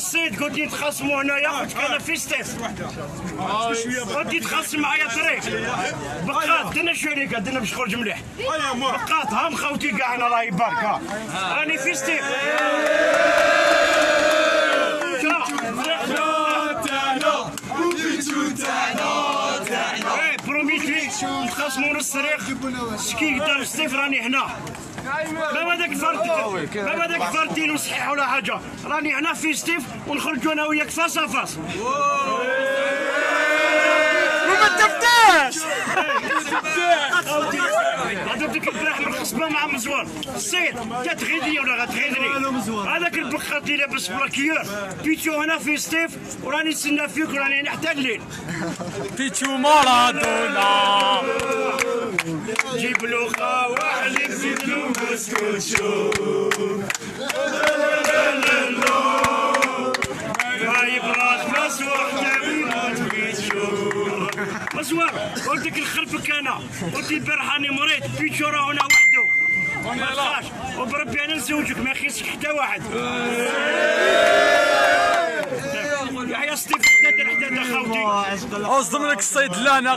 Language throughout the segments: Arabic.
الصيد قلت لي تخاصموا هنايا قلت لك أنا في ستيف قلت لي تخاصم معايا طريق. بقات درنا شوية درنا باش نخرج مليح. بقات هم خوتي كاع أنا الله يبارك ها راني في ستيف إيه بروميت لي نتخاصموا نص الطريق سكي دار ستيف راني هنا. ما هذاك فارتين ما هذاك فارتين وصحيح ولا حاجة راني هنا في ستيف ونخرجوا أنا وياك فاس فاس وما تبداش هذا ديك البارح من الخصبه مع مزوار الصيد تتغيدني ولا غتغيدني هذاك البخات اللي لابس بلاكيور بيتشو هنا في ستيف وراني نستنى فيك وراني هنا حتى الليل بيتشو مارادونا جيب له خواح اللي نزيد له مسكوتشو غايب راس مسوح تبينات بيتشو مسوار قلت لك خلفك أنا. قلت البارح راني مريض بيتشو راه هنا وحده. ما وبربي أنا نزوجك ما يخيسك حتى واحد. يحيى ستيف حتى حتى خوتي. اصدم لك الصيد لا أنا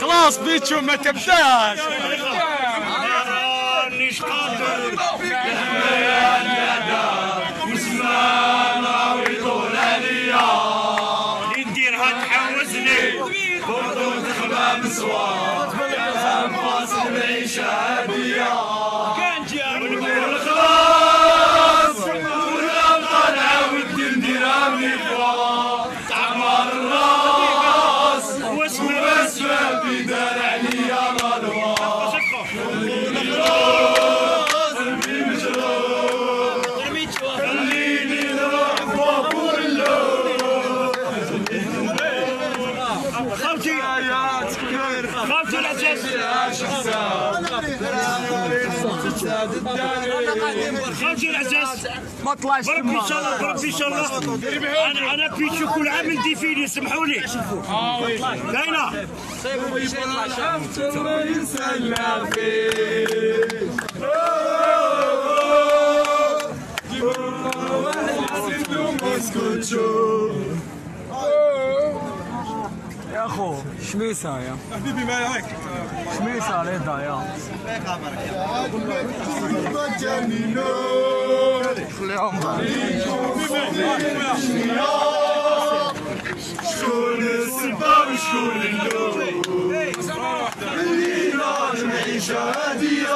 خلاص بيتشو ما تبداش. خوتي العزاز ما طلعش بربي ان شاء الله بربي ان شاء الله أنا أنا بيتشو كل عام ندي فيني سمحوا لي كاينة يا اخو شميسه يا حبيبي ما هيك شميسه رضا يا خليهم شكون السباب شكون اللون العيشة هادية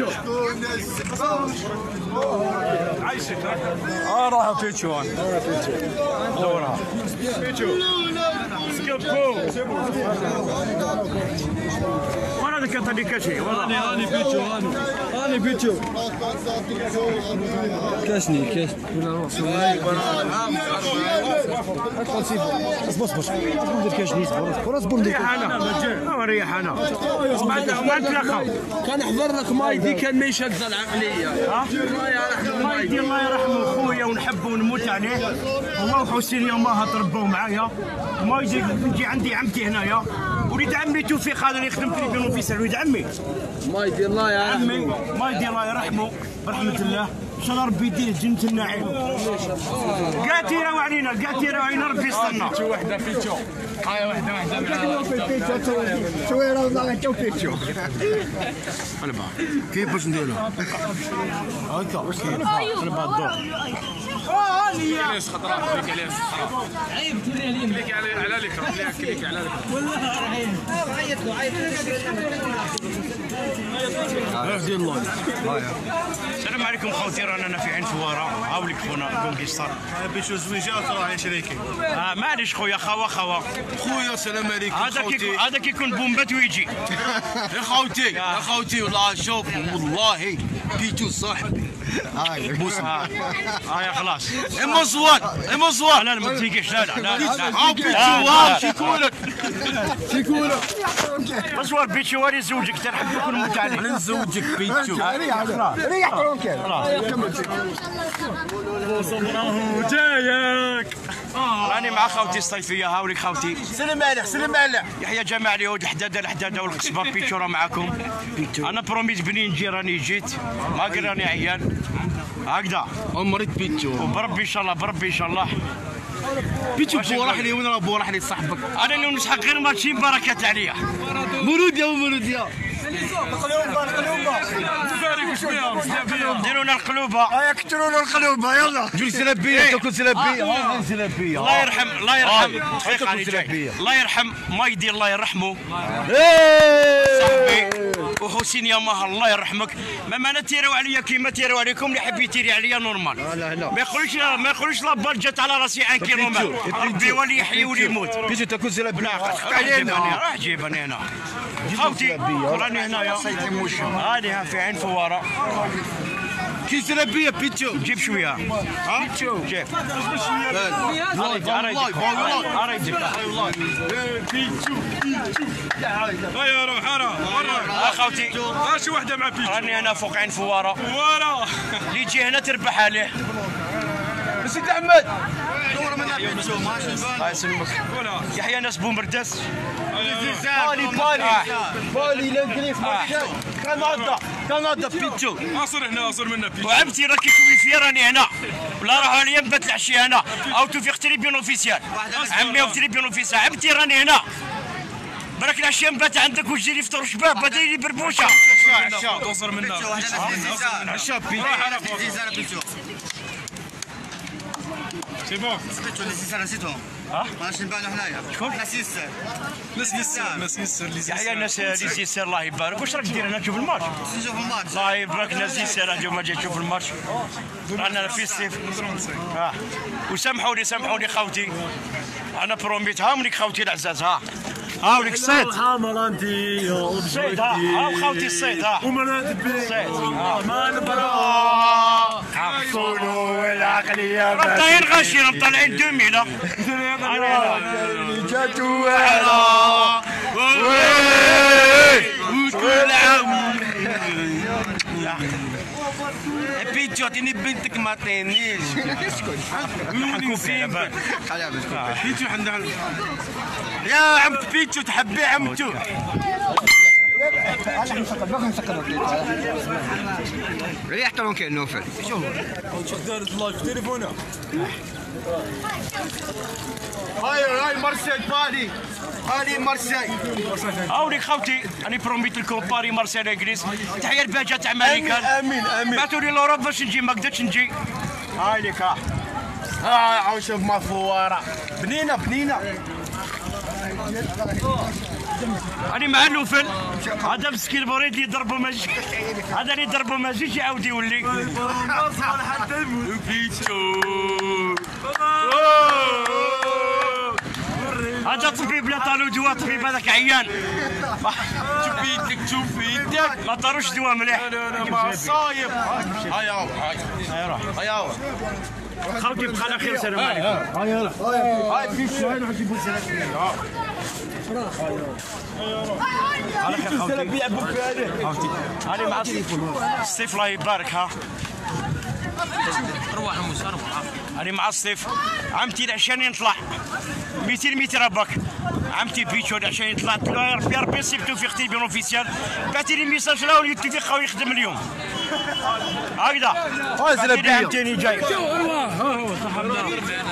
يا اخو آه روح بيتشو دورها سكابو وأنا هذه كاشي والله هاني هاني بيتشو هاني هاني بيتشو كاشني كاش بص بص بص ندير كاش اصبر اصبر ندير أنا ريح أنا ما نتلاقاو كان حضر لك مايدي كان ما يشد العقليه الله يدي الله يرحمه خويا ونحبه ونموت عليه هو وحسين يومها تربوا معايا ما يجي يجي عندي عمتي هنايا وليد عمي توفيق هذا اللي يخدم في البنو في وليد عمي. مايدي الله يا عمي ما يدي الله يرحمه برحمة الله. ان شاء الله ربي يديه جنة النعيم؟ قاعد يراو علينا قاعد يراو علينا ربي يسترنا وحدة بيتشو هاي وحدة وحدة شوية راه نعطيك تو بيتشو كيف باش نديرو هكا أنا بعد الدور ليش خضراء كليك عليه. عيب كليك على على لك كليك على لك اهدي الله السلام عليكم خوتي رانا أنا في عين فوارة. هاوليك خونا كونكيستار بيشو زويجات راح شريكي. آه معليش خويا خوا خوا. خويا السلام عليكم هذا كيكون هذا كيكون بومبات ويجي يا خوتي يا خوتي والله شوف والله. بيتو صاحبي. هاي. بوسها هاي خلاص. إما صوات إما صوات لا لا ما تزيقش لا لا لا لا. ها بيتو مصور بيتشو وري زوجك تنحب تكون موت عليه نزوجك بيتو ريح كرونكيل جايك. راني مع خوتي الصيفية هاوليك خوتي. سلم عليه سلم عليه يحيى جماعة اليهود الحداده الحداده والقصبه بيتشو راه معاكم. أنا بروميت بني نجي راني جيت. ما قال راني عيان هكذا. عمرت بيتو وبربي إن شاء الله بربي إن شاء الله. كويس. لي وين راه بورح لي صاحبك؟ أنا اللي نسحق غير ماتشين بركات عليا. مروديا ومروديا ديروا لنا القلوبة. يقتلوا له القلوبة يلا. جول سلبية تاكل سلبية. ها سلبية. الله يرحم الله يرحم آه. جاي. سلبية. الله يرحم مايدي الله يرحمه. إيه. صاحبي. وحسين يا مها الله يرحمك. ما ما أنا تيروا عليا كيما تيروا عليكم اللي حب يتيري عليا نورمال. لا لا ما يقولش ما يقولش لا بال جات على راسي عين كيلومتر ربي ولي يحيي ولي يموت. بيتو تاكل راح جيبني راح جيبني هنا. خوتي راني هنايا. هاني ها في عين فوارة. كي سلبيه بيتو جيب شوية ها جيب والله اريد يا روحانا اخوتي ماشي وحده مع بيتشو راني أنا فوق عين فواره ورا اللي يجي هنا تربح عليه سيدي احمد الله يسلمك ولا يحيى ناس بومرداس بالي بالي بالي الانجليز كندا كندا بيتو اصر هنا اصر منا بيتشو وعمتي راكي كويفيه راني هنا ولا راح عليا نبات العشي هنا أو توفيق تريبيون اوفيسيال عمي وتريبيون اوفيسيال عمتي راني هنا برك العشيه نبات عندك وتجي لي فطور شباب بدي لي بربوشه اصر منا عشاب بيتو c'est bon شكون؟ ناس يسر ناس يسر اللي يحيى الناس اللي يسير الله يبارك. واش راك دير؟ هنا تشوف الماتش. الله يبارك. الناس يسير اليوم ما جيت تشوف الماتش. رانا في الصيف. آه. وسامحوني سامحوني خوتي. أنا بروميت. هاوليك خوتي العزاز ها. هاوليك الصيد. الصيد ها. ها خوتي الصيد ها. الصيد قولوا العقليه طاير غاشي طالعين 2000 ها جاتوا بيتو اعطيني بنتك ما عطينيش عندها يا عم بيتو تحبي عمتو ريح كرونكيل نوفل. هاي هاي مرسي بالي بالي مرسي هاوليك خوتي راني بروميت لكم باري مارسيل إنجليز. تحية الباجه تاع ماريكان أمين أمين. بعثوا لي لوروب باش نجي ما قدرتش نجي. هاي ليك. ها ها عاود شوف ما فوارة. بنينة بنينة. راني مع اللوفل هذا مسكين بريد اللي ضربوا ما جي هذا اللي ضربوا ما جيش يعاود يولي هذا طبيب لا طالو دواء طبيب هذاك عيان شوف في يدك شوف في يدك ما طاروش دواء مليح أنا أنا ما صايب هيا هو هيا خوتي بقى على خير سلام عليكم هاي بيشو هاي نجيبو على السيف السيف الله يبارك ها أروح موسى أروح هاني مع الصيف عمتي العشان يطلع 200 متر باك عمتي بيتشو العشان يطلع يا ربي يا ربي سيب توفيق تيبي اوفيسيال بعثي لي ميساج لا وليد توفيق خاوي يخدم اليوم هكذا لي عمتيني جاي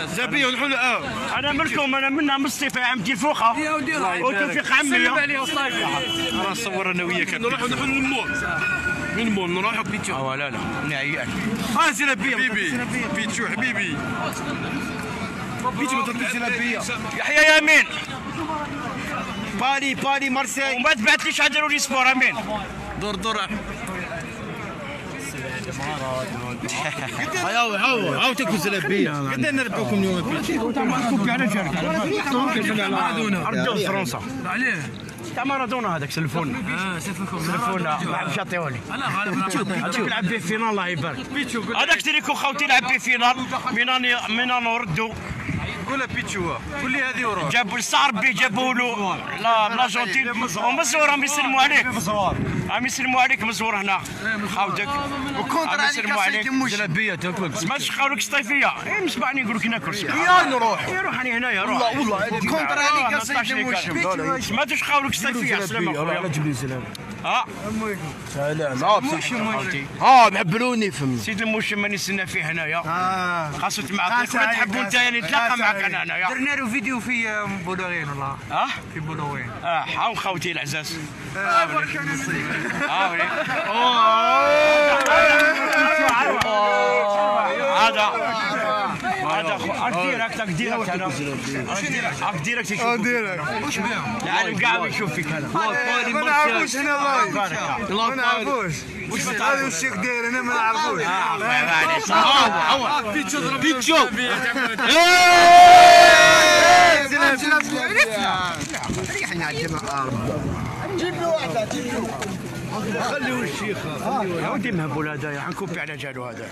زبيه ونحل آه أنا منكم انا منا من الصيف يا عمتي الفوخه وتوفيق عمي أنا نصور أنا وياك نروح نحل المول من المول نروح بيتشو آه لا لا نعيان ها زلبيه حبيبي بيتشو حبيبي بيتشو ما تركز زلبيه يحيى يامين باري باري مارسيل وما تبعتليش عدلوا لي سبور امين دور دور هاو هاو هاو تكفي زلبيه قد نربحكم اليوم كوبي على جارك رجعوا فرنسا عليه تاع مارادونا هذاك سلفونا آه سيفكم سلفونا ما عرفش يعطيوني أنا غالب هذاك يلعب به فينال الله يبارك هذاك تريكو خوتي لعب به فينال ميناني مينانو ردوا قول بيتشو قول لي هذه وروح. جابوا الصعب به جابوا له. لا لاجونتين ومزور راهم يسلموا عليك. راهم يسلموا عليك مزور هنا. خاوتك وكونتر راهم يسلموا عليك. زلبيه تاكل. ما تشقاو لك الصيفيه اي مسمعني نقول لك ناكل يا نروح يا روح أنا هنايا روح والله والله كونتر عليك ما تطلعش لي كلام. ما تشقاو لك الصيفيه سلام أخويا. جيب لي سلام ها سلام ها محبلوني فهمني سيد الموشم ماني نستنى فيه هنايا آه خاصو معك كون تحب انت يعني نتلاقى معك أنا هنايا درنا له فيديو في بولوغين والله ها في بولوغين آه حاول خوتي العزاز آه هذا راك ديرك راك ديرك أنا راك ديرك تشوف ديرك يعني كاع يشوف فيك هذا ما نعرفوش أنا الله ما نعرفوش هذا الشيخ داير أنا ما نعرفوش بيتشو بيتشو ريحنا على الجماعه جيب له واحدة جيب له خليه الشيخ خليه ودي مهبول هذا حنكوبي على جالو هذا